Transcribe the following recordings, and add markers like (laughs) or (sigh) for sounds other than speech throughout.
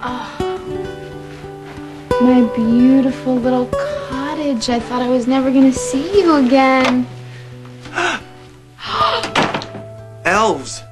Oh, my beautiful little cottage. I thought I was never going to see you again. (gasps) Elves!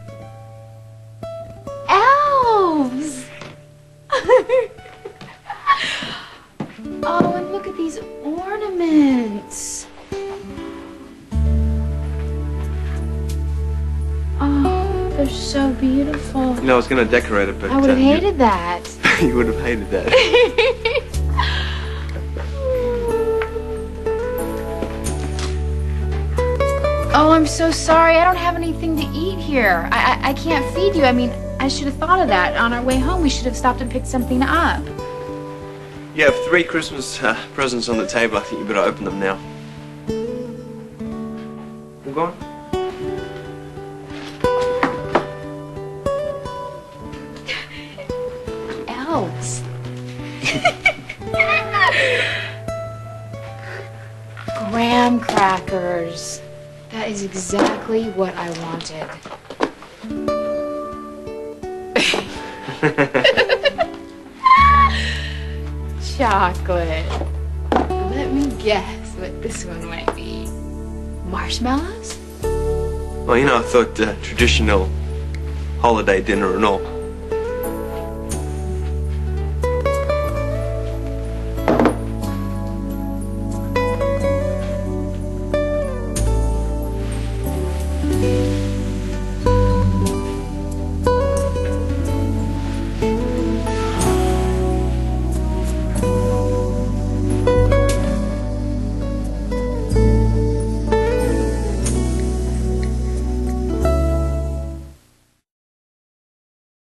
So beautiful. You know, I was gonna decorate it, but. I would have uh, you- hated that. (laughs) You, would have hated that. (laughs) Oh, I'm so sorry. I don't have anything to eat here. I, I, I can't feed you. I mean, I should have thought of that. On our way home, we should have stopped and picked something up. You have three Christmas uh, presents on the table. I think you better open them now. We're going? Graham crackers. That is exactly what I wanted. (laughs) Chocolate. Let me guess what this one might be. Marshmallows? Well, you know, I thought uh, traditional holiday dinner and all.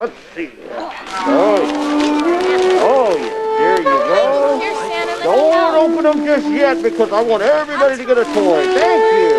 Let's see. Oh, yeah. oh yeah. There you go. Don't open them just yet because I want everybody to get a toy. Thank you.